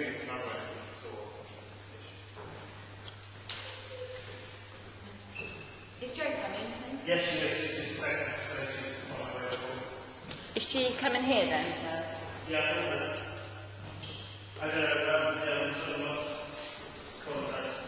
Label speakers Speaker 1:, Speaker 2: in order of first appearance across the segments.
Speaker 1: Is Joan coming? then?
Speaker 2: yes, she. She's pregnant, not. Is she coming here then? Yeah. I don't know. Um,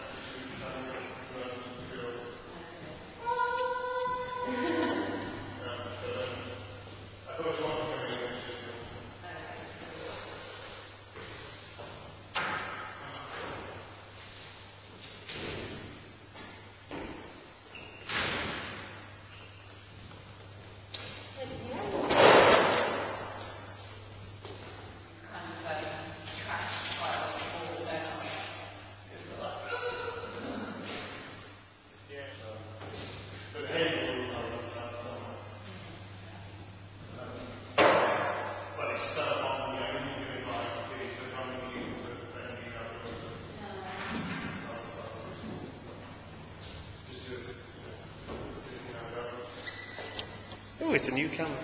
Speaker 2: go.
Speaker 3: Oh, it's a new camera.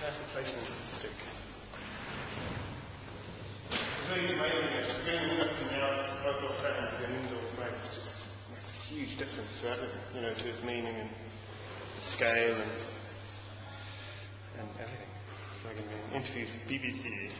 Speaker 3: Careful placement of the stick.
Speaker 2: It's amazing, it's doing something else, outdoor setting to an indoor space, just
Speaker 3: Makes a huge difference to everything, you know, to its meaning and scale and and everything. Like in the interviews with BBC,